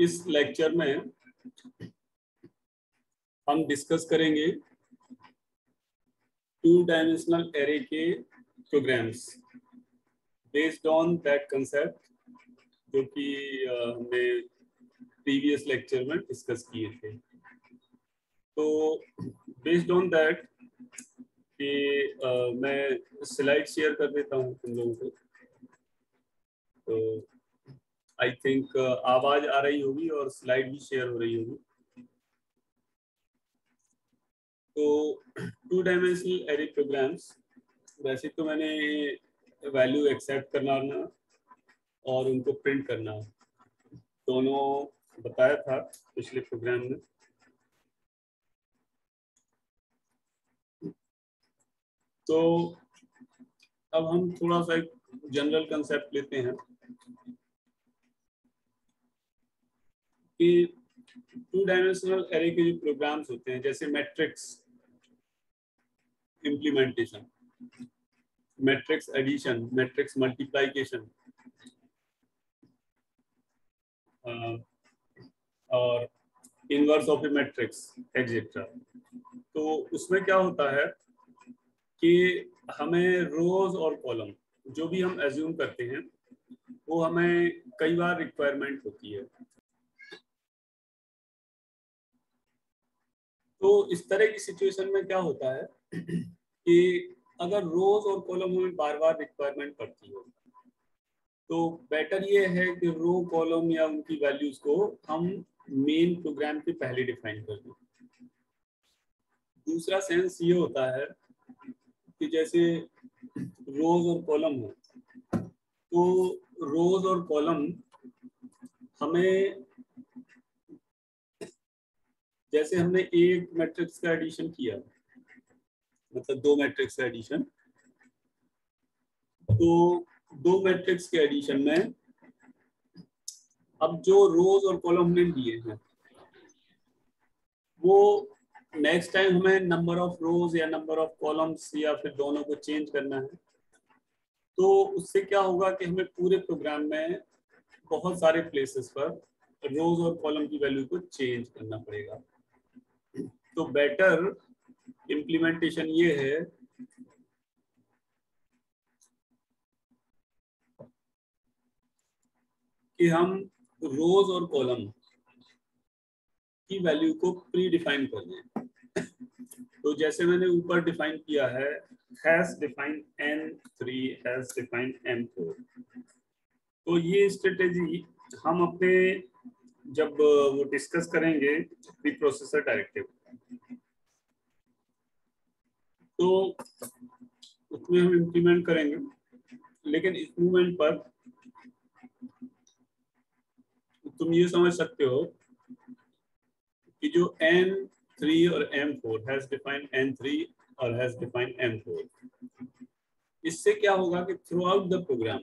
इस लेक्चर में हम डिस्कस करेंगे टू डायमेंशनल एरे के programs based on that concept जो कि हमने प्रीवियस लेक्चर में डिस्कस किए थे। तो बेस्ड ऑन दैट कि मैं स्लाइड शेयर कर देता हूँ तुम लोगों को। तो आई थिंक आवाज़ आ रही होगी और स्लाइड भी शेयर हो रही होगी। तो टू डायमेंशनल एरे प्रोग्राम्स वैसे तो मैंने वैल्यू एक्सेप्ट करना और उनको प्रिंट करना। दोनों बताया था पिछले प्रोग्राम में। तो अब हम थोड़ा सा एक जनरल कंसेप्ट लेते हैं। कि टू डायमेंशनल एरे के जो प्रोग्राम्स होते हैं, जैसे matrix implementation matrix addition matrix multiplication और inverse of a matrix etcetera तो उसमें क्या होता है कि हमें रोज और कॉलम जो भी हम एज्यूम करते हैं, वो हमें कई बार रिक्वायरमेंट होती है। तो इस तरह की सिचुएशन में क्या होता है कि अगर रोज और कॉलम हमें बार बार रिक्वायरमेंट पड़ती हो तो बेटर ये है कि रो कॉलम या उनकी वैल्यूज़ को हम मेन प्रोग्राम के पहले डिफाइन कर दें। दूसरा सेंस ये होता है कि जैसे रोज और कॉलम हो तो रोज और कॉलम हमें जैसे हमने एक मैट्रिक्स का एडिशन किया मतलब दो मैट्रिक्स का एडिशन तो दो मैट्रिक्स के एडिशन में अब जो रोज और कॉलम हमने लिए हैं, वो नेक्स्ट टाइम हमें नंबर ऑफ़ रोज या नंबर ऑफ़ कॉलम्स या फिर दोनों को चेंज करना है तो उससे क्या होगा कि हमें पूरे प्रोग्राम में बहुत सारे प्लेसेस पर रोज और कॉलम की वैल्यू को चेंज करना पड़ेगा। तो बेटर इम्प्लीमेंटेशन ये है। कि हम रोज और कॉलम की वैल्यू को प्री डिफाइन कर दें। तो जैसे मैंने ऊपर डिफाइन किया है hash define N three hash define N four तो ये स्ट्रेटेजी हम अपने जब वो डिस्कस करेंगे प्री प्रोसेसर डायरेक्टिव तो उसमें हम इम्प्लीमेंट करेंगे। लेकिन इस मूवमेंट पर तुम ये समझ सकते हो कि जो थ्री और M four hash defined N three और हैज़ डिफाइंड एम फोर इससे क्या होगा कि थ्रू आउट द प्रोग्राम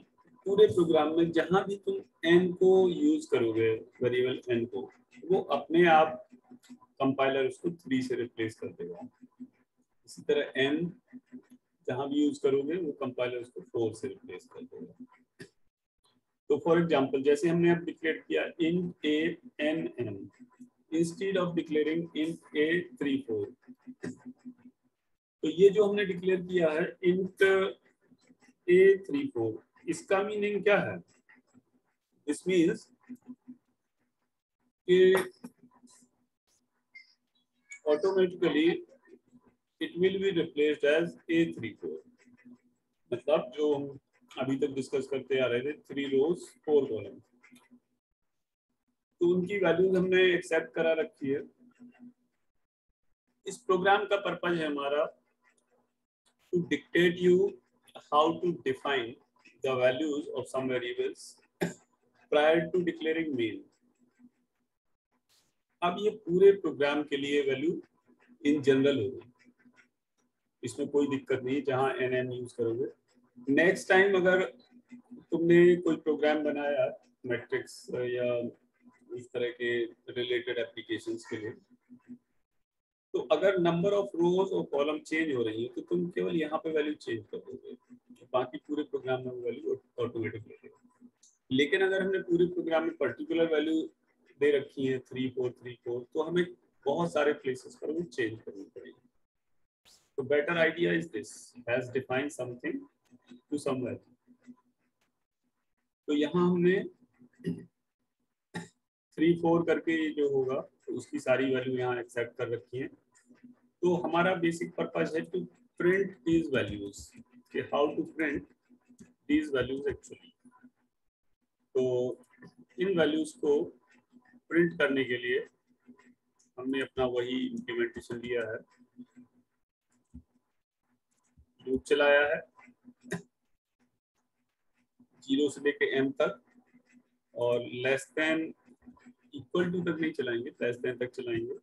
पूरे प्रोग्राम में जहाँ भी तुम एन को यूज़ करोगे वेरिएबल एन को, वो अपने आप कंपाइलर उसको थ्री से रिप्लेस कर देगा। इसी तरह एन जहाँ भी यूज़ करोगे, वो कंपाइलर उसको फोर से रिप्लेस कर देगा। तो फॉर एग्ज़ाम्पल जैसे हमने अब डिक्लेयर किया int A N M instead of declaring int A three four तो ये जो हमने डिक्लेयर किया है इंट ए थ्री फोर इसका मीनिंग क्या है? This means automatically it will be replaced as A three four मतलब जो हम अभी तक डिस्कस करते आ रहे थे थ्री रोज फोर कॉलम तो उनकी वैल्यूज़ हमने एक्सेप्ट करा रखी है। इस प्रोग्राम का पर्पज है हमारा to dictate you how to define the values of some variables prior to declaring main अब ये पूरे प्रोग्राम के लिए वैल्यू इन जनरल होगी इसमें कोई दिक्कत नहीं जहाँ एन एन यूज़ करोगे। नेक्स्ट टाइम अगर तुमने कोई प्रोग्राम बनाया मैट्रिक्स या इस तरह के रिलेटेड एप्लीकेशंस के लिए तो अगर नंबर ऑफ़ रोज और कॉलम चेंज हो रही है तो तुम केवल यहाँ पे वैल्यू चेंज कर दोगे। बाकी पूरे प्रोग्राम में वैल्यू ऑटोमेटिक लगेगा लेकिन अगर हमने पूरे प्रोग्राम में पर्टिकुलर वैल्यू दे रखी है थ्री फोर थ्री फोर तो हमें बहुत सारे प्लेसेस पर वो चेंज करनी पड़ेगी। Better idea is this hash define something to some value तो यहाँ हमने थ्री फोर करके जो होगा तो उसकी सारी वैल्यू यहाँ एक्सेप्ट कर रखी है। तो हमारा बेसिक पर्पज है टू प्रिंट दीज वैल्यूज़ कि how to print these values actually तो इन वैल्यूज़ को प्रिंट करने के लिए हमने अपना वही इम्प्लीमेंटेशन दिया है। लूप चलाया है। ज़ीरो से लेके एम तक। और लेस देन इक्वल टू तक नहीं चलाएँगे लेस देन तक चलाएँगे।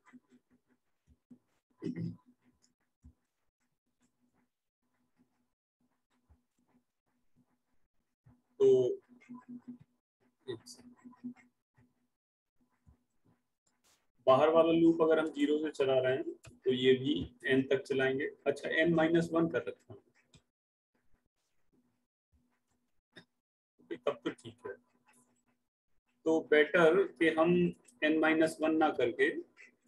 तो बाहर वाला लूप अगर हम ज़ीरो से चला रहे हैं तो ये भी एन तक चलाएँगे। अच्छा एन माइनस वन कर रखा हूँ। तब तो ठीक है। तो बेटर कि हम एन माइनस वन ना करके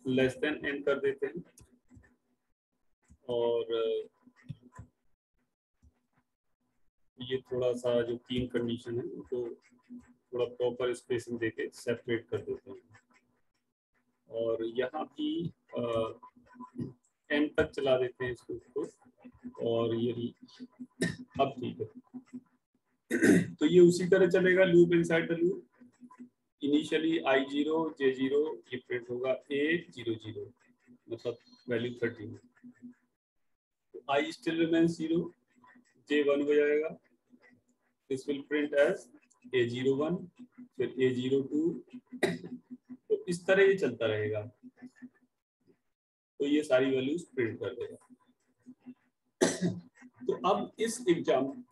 लेस देन एन कर देते हैं। और, ये थोड़ा सा जो तीन कंडीशन है, उनको थोड़ा प्रॉपर स्पेसिंग देके सेपरेट कर देते हैं। और यहाँ भी एन तक चला देते हैं इसको इसको और ये अब ठीक है। तो ये उसी तरह चलेगा loop inside the loop initially I zero J zero ये प्रिंट होगा। ए ज़ीरो ज़ीरो मतलब value thirteen I still remain zero J one हो जाएगा। This will print as A zero one फिर ए ज़ीरो टू इस तरह ये चलता रहेगा। तो ये सारी वैल्यूज़ प्रिंट कर देगा। तो अब इस एग्ज़ाम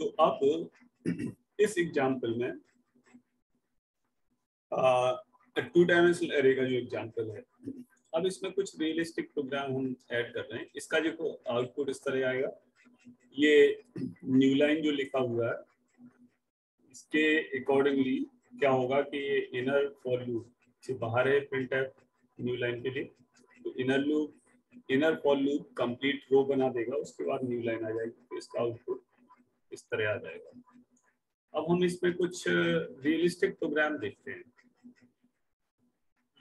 तो अब इस एग्ज़ाम्पल में टू डायमेंशनल एरे का जो एग्ज़ाम्पल है, अब इसमें कुछ रियलिस्टिक प्रोग्राम हम ऐड कर रहे हैं। इसका जो आउटपुट इस तरह आएगा। ये न्यू लाइन जो लिखा हुआ है, इसके अकॉर्डिंगली क्या होगा कि ये इनर फॉर लूप से बाहर है प्रिंट न्यू लाइन के लिए तो inner loop inner for loop complete row बना देगा, उसके बाद न्यू लाइन आ जाएगी तो इसका आउटपुट इस तरह आ जाएगा। अब हम इसमें कुछ रियलिस्टिक प्रोग्राम देखते हैं।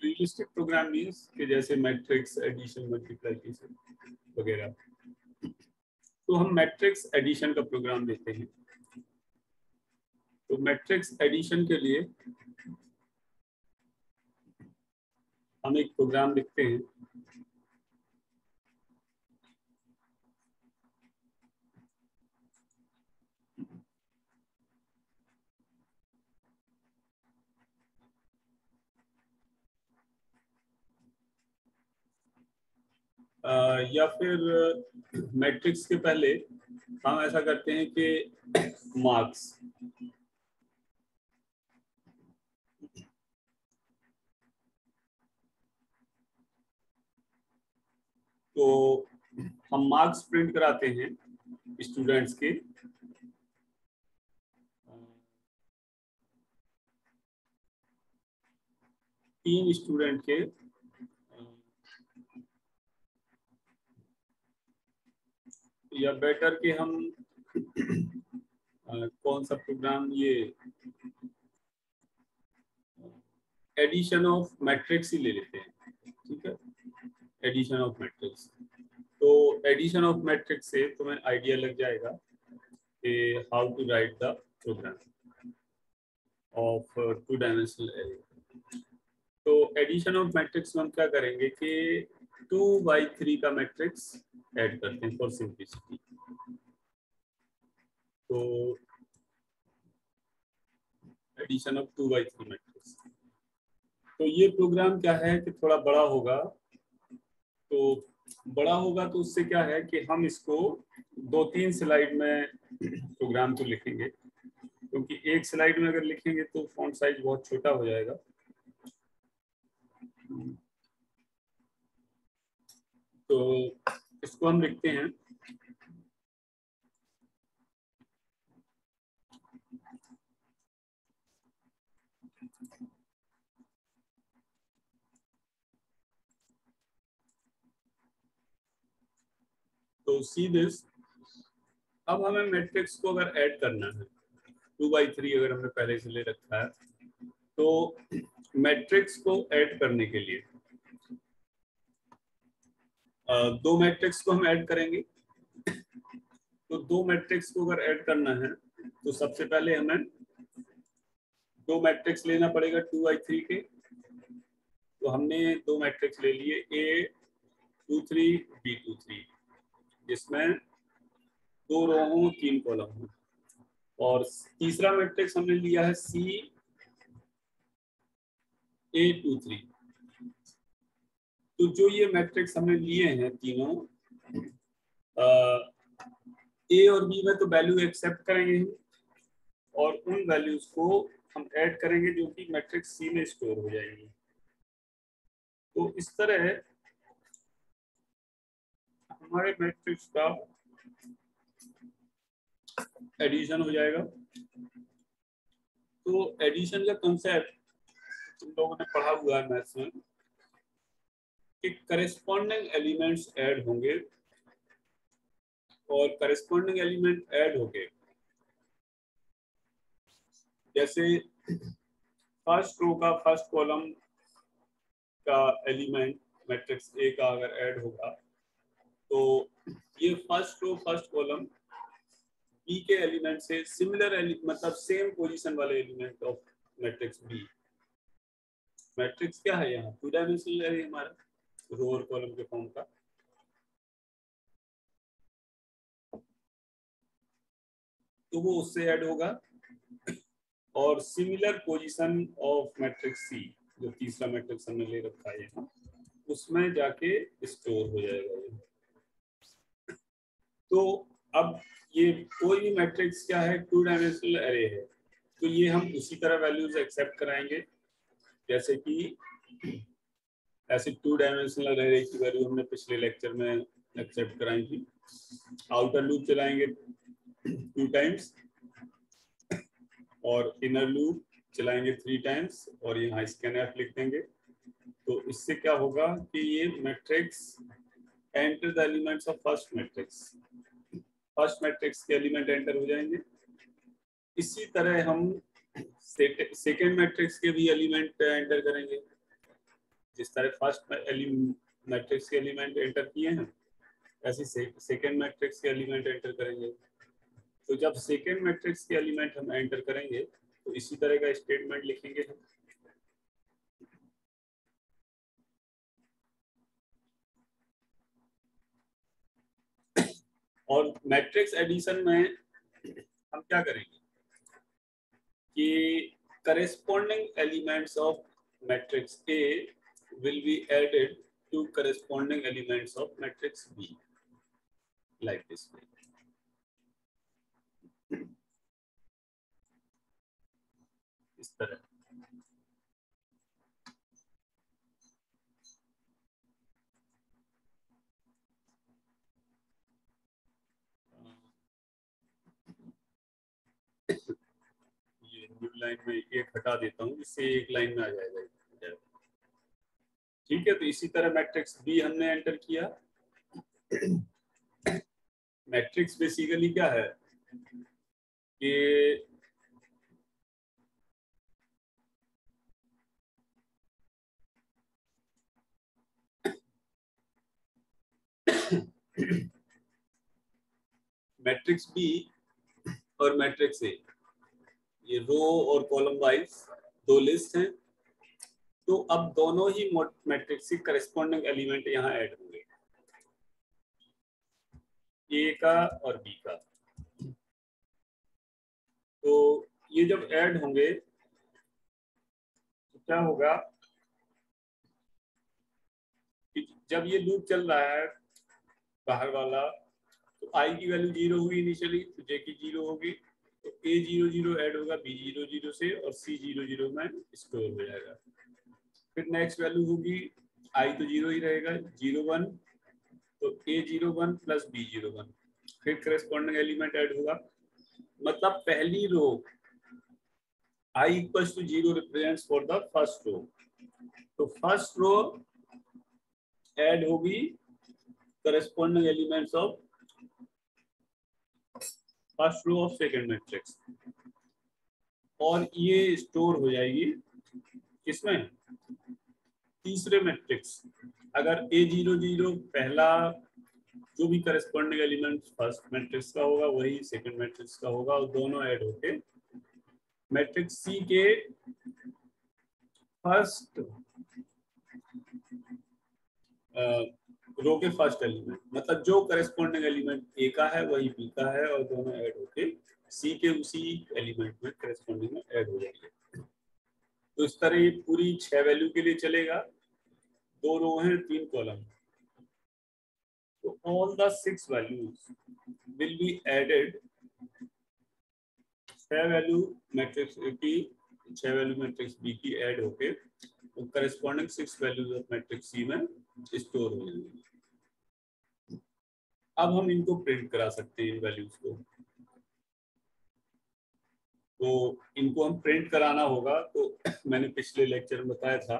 रियलिस्टिक प्रोग्राम मीन्स कि जैसे मैट्रिक्स एडिशन मल्टीप्लिकेशन वगैरह। तो हम मैट्रिक्स एडिशन का प्रोग्राम देते हैं। तो मैट्रिक्स एडिशन के लिए हम एक प्रोग्राम लिखते हैं। या फिर मैट्रिक्स के पहले हम ऐसा करते हैं कि मार्क्स। तो हम मार्क्स प्रिंट कराते हैं स्टूडेंट्स के। तीन स्टूडेंट के या बेटर कि हम आ, कौन सा प्रोग्राम ये एडिशन ऑफ़ मैट्रिक्स ही ले लेते हैं ठीक है? एडिशन ऑफ़ मैट्रिक्स तो एडिशन ऑफ़ मैट्रिक्स से तुम्हें आइडिया लग जाएगा कि how to write the program of two dimensional array तो एडिशन ऑफ़ मैट्रिक्स में हम क्या करेंगे कि टू बाई थ्री का मैट्रिक्स ऐड करते हैं फॉर सिंपलिसिटी। तो addition of two by three matrix. तो ये प्रोग्राम क्या है कि थोड़ा बड़ा होगा। तो बड़ा होगा तो उससे क्या है कि हम इसको दो तीन स्लाइड में प्रोग्राम को लिखेंगे। क्योंकि एक स्लाइड में अगर लिखेंगे तो फॉन्ट साइज़ बहुत छोटा हो जाएगा। तो इसको हम लिखते हैं। तो सी दिस अब हमें मैट्रिक्स को अगर ऐड करना है टू बाई थ्री अगर हमने पहले से ले रखा है तो मैट्रिक्स को ऐड करने के लिए दो मैट्रिक्स को हम ऐड करेंगे। तो दो मैट्रिक्स को अगर ऐड करना है तो सबसे पहले हमें दो मैट्रिक्स लेना पड़ेगा टू बाई थ्री के। तो हमने दो मैट्रिक्स ले लिए A two three B two three जिसमें दो रो हो, तीन कॉलम हो। और तीसरा मैट्रिक्स हमने लिया है सी ए टू थ्री तो जो ये मैट्रिक्स हमने लिए हैं तीनों ए और बी में तो वैल्यू एक्सेप्ट करेंगे और उन वैल्यूज़ को हम ऐड करेंगे जो कि मैट्रिक्स सी में स्टोर हो जाएँगी। तो इस तरह हमारे मैट्रिक्स का एडिशन हो जाएगा। तो एडिशन का कंसेप्ट तुम लोगों ने पढ़ा हुआ है मैथ्स में। कि करेस्पॉन्डिंग एलिमेंट्स ऐड होंगे और करेस्पॉन्डिंग एलिमेंट ऐड होंगे। जैसे फ़र्स्ट रो का फ़र्स्ट कॉलम का एलिमेंट मैट्रिक्स ए का अगर ऐड होगा तो ये first row first column B के एलिमेंट से सिमिलर मतलब सेम पोजीशन वाले element of matrix B matrix क्या है यहाँ? टू डायमेंशनल है हमारा। रो और कॉलम के फॉर्म का? तो वो उससे ऐड होगा। और similar position of matrix C जो तीसरा मैट्रिक्स हमने ले रखा है यहाँ, उसमें जाके स्टोर हो जाएगा ये। तो अब ये कोई भी मैट्रिक्स क्या है? टू डायमेंशनल एरे है। तो ये हम उसी तरह वैल्यूज़ एक्सेप्ट कराएँगे। जैसे कि ऐसे टू डायमेंशनल एरे की वैल्यू हमने पिछले लेक्चर में एक्सेप्ट कराई थी। आउटर लूप चलाएँगे टू टाइम्स और इनर लूप चलाएँगे थ्री टाइम्स और यहाँ स्कैन एफ़ लिख देंगे। तो इससे क्या होगा कि ये matrix enter the elements of first matrix first matrix के एलिमेंट एंटर हो जाएँगे। इसी तरह हम सेकेंड मैट्रिक्स के भी एलिमेंट एंटर करेंगे। जिस तरह फ़र्स्ट मैट्रिक्स के एलिमेंट एंटर किए हैं, ऐसे सेकेंड मैट्रिक्स के एलिमेंट एंटर करेंगे। तो जब सेकेंड मैट्रिक्स के एलिमेंट हम एंटर करेंगे तो इसी तरह का स्टेटमेंट लिखेंगे हम। और मैट्रिक्स एडिशन में हम क्या करेंगे? कि corresponding elements of matrix A will be added to corresponding elements of matrix B like this way. इस तरह ये न्यू लाइन में एक हटा देता हूँ इससे एक लाइन में आ जाएगा ठीक है तो इसी तरह मैट्रिक्स बी हमने एंटर किया। मैट्रिक्स बेसिकली क्या है? कि मैट्रिक्स बी और मैट्रिक्स ए ये रो और कॉलम वाइज दो लिस्ट हैं। तो अब दोनों ही मैट्रिक्स के करस्पॉन्डिंग एलिमेंट यहाँ ऐड होंगे। ए का और बी का। तो ये जब ऐड होंगे तो क्या होगा? कि जब ये लूप चल रहा है बाहर वाला तो आई की वैल्यू ज़ीरो हुई इनिशियली तो जे की ज़ीरो होगी। तो ए ज़ीरो ज़ीरो ऐड होगा बी ज़ीरो ज़ीरो से, और सी ज़ीरो ज़ीरो में स्टोर हो जाएगा। फिर नेक्स्ट वैल्यू होगी आई तो ज़ीरो ही रहेगा ज़ीरो वन तो A zero one plus B zero one फिर करस्पॉन्डिंग एलिमेंट ऐड होगा। मतलब पहली row I equals to zero represents for the first row तो फ़र्स्ट रो ऐड होगी corresponding elements of first row of second matrix और ये store हो जाएगी किसमें? तीसरे मैट्रिक्स अगर ए ज़ीरो ज़ीरो पहला जो भी करस्पॉन्डिंग एलिमेंट फ़र्स्ट मैट्रिक्स का होगा, वही सेकंड मैट्रिक्स का होगा, और दोनों ऐड होके मैट्रिक्स सी के फ़र्स्ट रो के फ़र्स्ट एलिमेंट मतलब जो करस्पॉन्डिंग एलिमेंट ए का है, वही बी का है, और दोनों ऐड होके सी के उसी एलिमेंट में करस्पॉन्डिंग में ऐड हो जाएँगे। तो इस तरह ये पूरी छह वैल्यू के लिए चलेगा। दो रो है, तीन कॉलम तो all the six values will be added छह वैल्यू मैट्रिक्स ए की, छह वैल्यू मैट्रिक्स बी की ऐड होके तो corresponding six values of matrix C में स्टोर हो जाएँगे। अब हम इनको प्रिंट करा सकते हैं इन वैल्यूज़ को। तो इनको हम प्रिंट कराना होगा तो मैंने पिछले लेक्चर में बताया था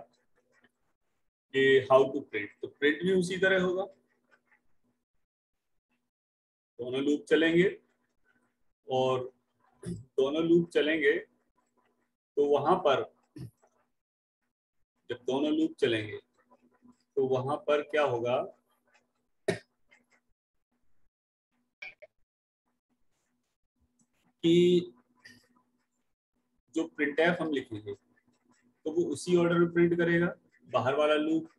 कि हाउ टू प्रिंट तो प्रिंट भी उसी तरह होगा। दोनों लूप चलेंगे और दोनों लूप चलेंगे तो वहाँ पर, जब दोनों लूप चलेंगे तो वहाँ पर क्या होगा? कि जो प्रिंट एफ़ हम लिखेंगे। तो वो उसी ऑर्डर में प्रिंट करेगा। बाहर वाला loop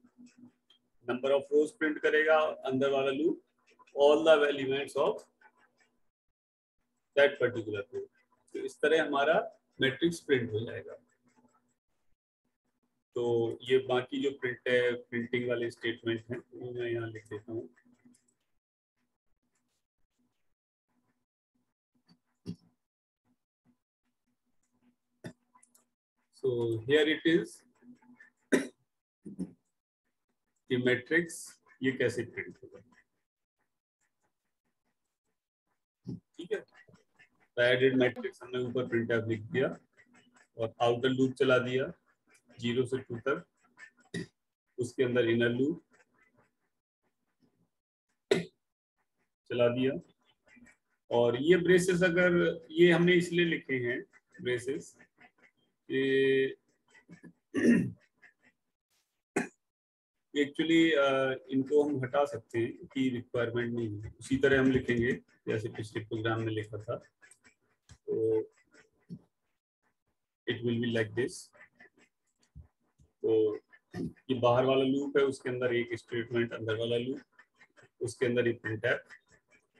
number of rows print करेगा, अंदर वाला loop all the elements of that particular rows तो इस तरह हमारा मैट्रिक्स प्रिंट हो जाएगा। तो ये बाकी जो प्रिंट है प्रिंटिंग वाले स्टेटमेंट हैं, वो मैं यहाँ लिख देता हूँ। So, here it is. The matrix ये कैसे प्रिंट होगा ठीक है? एडेड मैट्रिक्स हमने ऊपर प्रिंट एफ़ लिख दिया और आउटर लूप चला दिया ज़ीरो से टू तक। उसके अंदर इनर लूप चला दिया। और ये ब्रेसेस अगर, ये हमने इसलिए लिखे हैं ब्रेसेस एक्चुअली इनको हम हटा सकते हैं कि रिक्वायरमेंट नहीं है। उसी तरह हम लिखेंगे, जैसे पिछले प्रोग्राम में लिखा था। तो it will be like this तो ये बाहर वाला लूप है, उसके अंदर एक स्टेटमेंट अंदर वाला लूप उसके अंदर एक प्रिंट है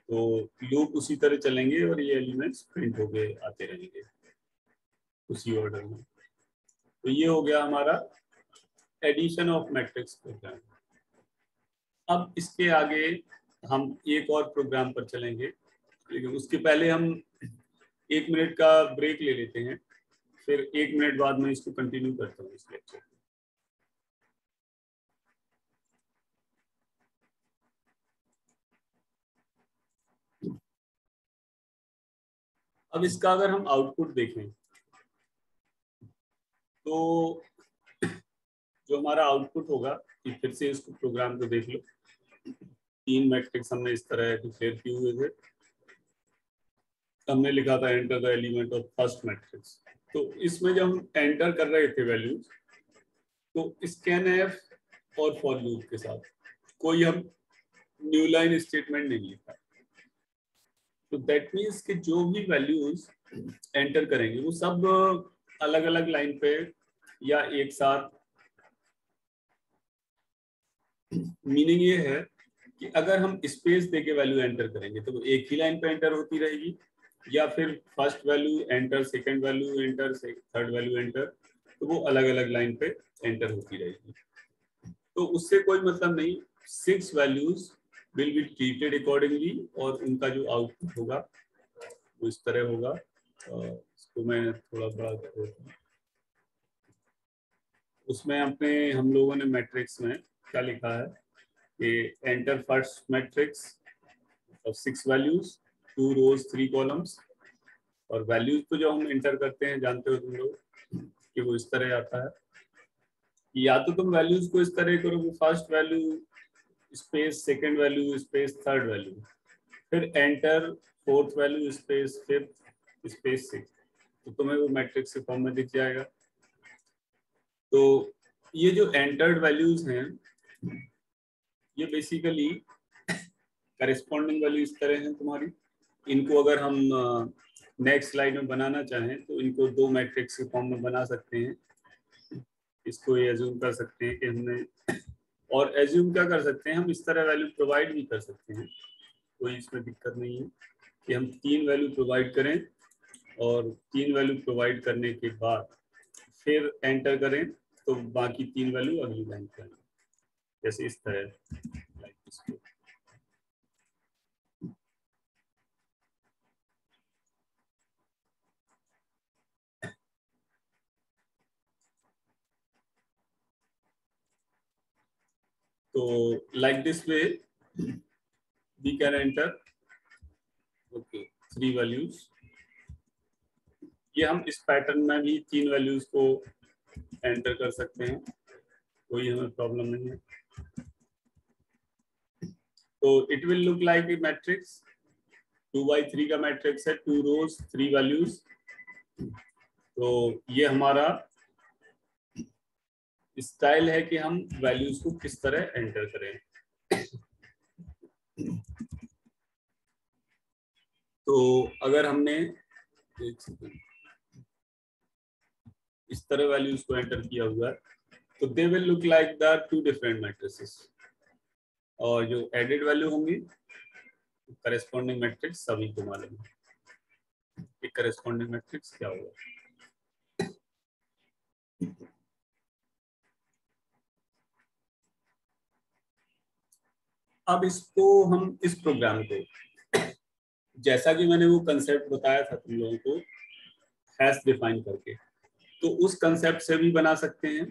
तो लूप उसी तरह चलेंगे और ये एलिमेंट्स प्रिंट हो गए आते रहेंगे। उसी ऑर्डर में। तो ये हो गया हमारा एडिशन ऑफ़ मैट्रिक्स प्रोग्राम अब इसके आगे हम एक और प्रोग्राम पर चलेंगे। लेकिन उसके पहले हम एक मिनट का ब्रेक ले लेते हैं। फिर एक मिनट बाद में इसको कंटिन्यू करता हूँ इस लेक्चर अब इसका अगर हम आउटपुट देखें तो जो हमारा आउटपुट होगा, कि फिर से इसको प्रोग्राम को देख लो। तीन मैट्रिक्स हमने इस तरह डिक्लेयर किए हुए थे। हमने लिखा था enter the element of first matrix तो इसमें जब हम एंटर कर रहे थे वैल्यूज़ तो स्कैन एफ़ और फॉर लूप के साथ कोई हम न्यू लाइन स्टेटमेंट नहीं लिखा तो दैट मीन्स कि जो भी वैल्यूज़ एंटर करेंगे, वो सब अलग अलग लाइन पे या एक साथ। मीनिंग ये है कि अगर हम स्पेस देके वैल्यू एंटर करेंगे तो वो एक ही लाइन पे एंटर होती रहेगी, या फिर first value enter second value enter third value enter तो वो अलग अलग लाइन पे एंटर होती रहेगी। तो उससे कोई मतलब नहीं six values will be treated accordingly और उनका जो आउटपुट होगा, वो इस तरह होगा। इसको मैं थोड़ा बड़ा उसमें अपने हम लोगों ने मैट्रिक्स में क्या लिखा है? कि enter first matrix of six values two rows three columns और वैल्यूज़ तो जो हम एंटर करते हैं, जानते हो तुम लोग कि वो इस तरह आता है। या तो तुम वैल्यूज़ को इस तरह करोगे first value space second value space third value फिर enter fourth value space fifth space six तो तुम्हें वो मैट्रिक्स के फॉर्म में दिख जाएगा। तो ये जो एंटर्ड वैल्यूज़ हैं, ये बेसिकली करेस्पॉन्डिंग वैल्यू इस तरह हैं तुम्हारी। इनको अगर हम नेक्स्ट स्लाइड में बनाना चाहें तो इनको दो मैट्रिक्स के फॉर्म में बना सकते हैं। इसको ये एज्यूम कर सकते हैं कि हमने, और एज्यूम क्या कर सकते हैं? हम इस तरह वैल्यू प्रोवाइड भी कर सकते हैं। कोई इसमें दिक्कत नहीं है कि हम तीन वैल्यू प्रोवाइड करें, और तीन वैल्यू प्रोवाइड करने के बाद फिर एंटर करें तो बाकी तीन वैल्यू अगली लाइन पर जैसे इस तरह। तो like this way we can enter okay three values ये हम इस पैटर्न में भी तीन वैल्यूज़ को एंटर कर सकते हैं। कोई हमें प्रॉब्लम नहीं है। तो it will look like a matrix two by three का मैट्रिक्स है टू रोज थ्री वैल्यूज़ तो ये हमारा स्टाइल है कि हम वैल्यूज़ को किस तरह एंटर करें। तो अगर हमने एक सेकंड इस तरह वैल्यूज़ को एंटर किया हुआ है तो they will look like the two different matrices और जो एडेड वैल्यू होंगी करेस्पॉन्डिंग मैट्रिक्स सभी को मालूम है। कि करेस्पॉन्डिंग मैट्रिक्स क्या होगा अब इसको हम इस प्रोग्राम को, जैसा कि मैंने वो कंसेप्ट बताया था तुम लोगों को हैश डिफाइन करके। तो उस कंसेप्ट से भी बना सकते हैं।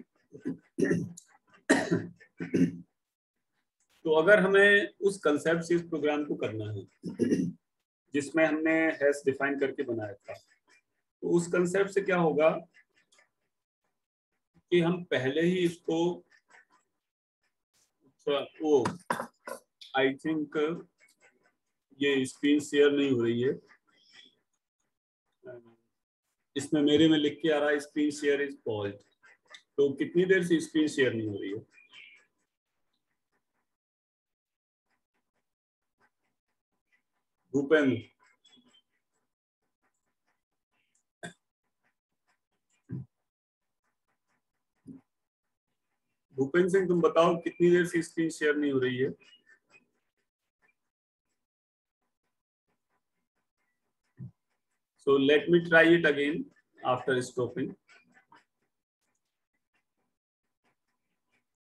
तो अगर हमें उस कंसेप्ट से इस प्रोग्राम को करना है, जिसमें हमने हैश डिफाइन करके बनाया था तो उस कंसेप्ट से क्या होगा कि हम पहले ही इसको वो आई थिंक ये स्क्रीन शेयर नहीं हो रही है। इसमें मेरे में लिख के आ रहा है स्क्रीन शेयर इज़ पॉज तो कितनी देर से स्क्रीन शेयर नहीं हो रही है? भूपेंद्र। भूपेंद्र सिंह, तुम बताओ कितनी देर से स्क्रीन शेयर नहीं हो रही है? So let me try it again after stopping.